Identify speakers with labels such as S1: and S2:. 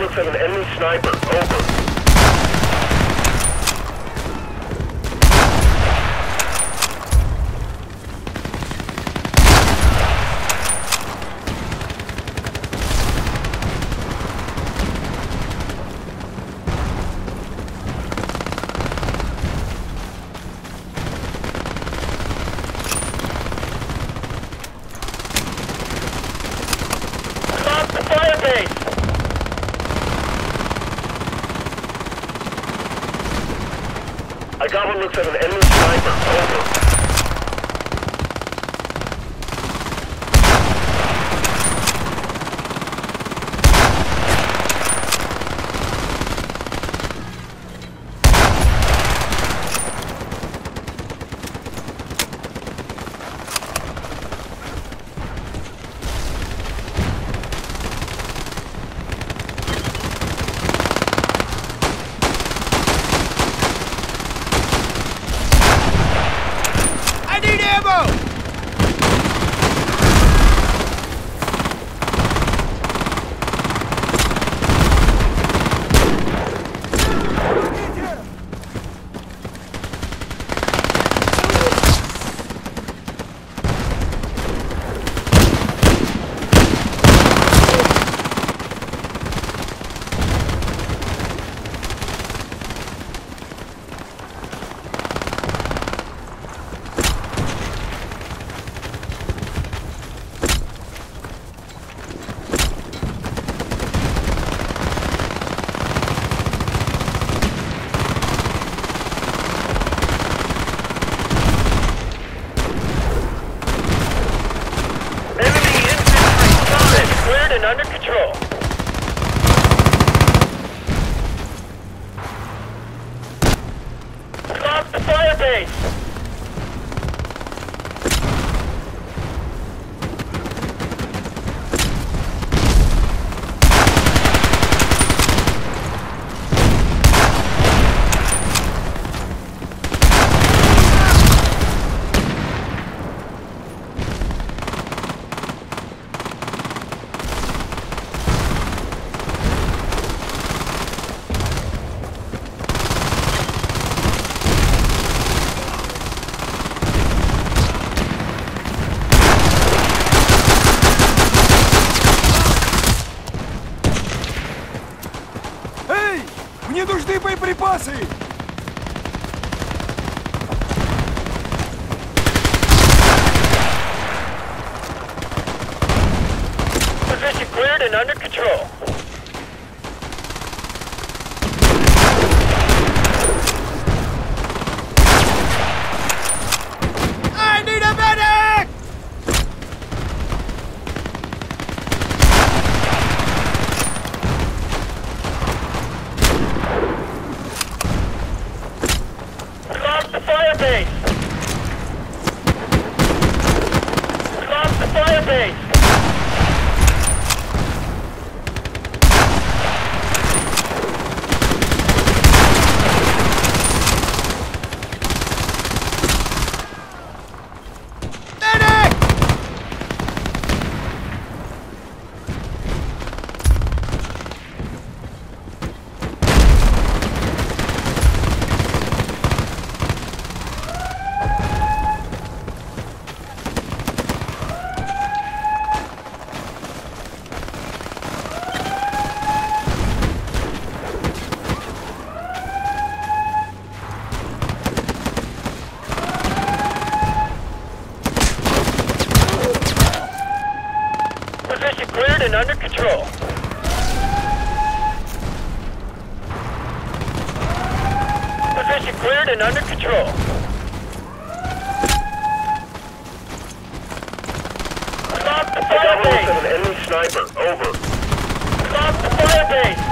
S1: looks like an enemy sniper. Over. Stop the fire base! Got what looks like an enemy sniper. Over.
S2: Ammo!
S1: Enemy infantry spotted! Cleared and under control. Stop the
S2: Мне нужны боеприпасы!
S1: Position cleared and under control. The fire base! Stop the fire base!
S2: Medic!
S1: Position cleared and under control. Position cleared and under control. Stop the fire base! an enemy sniper. Over. Stop the fire base!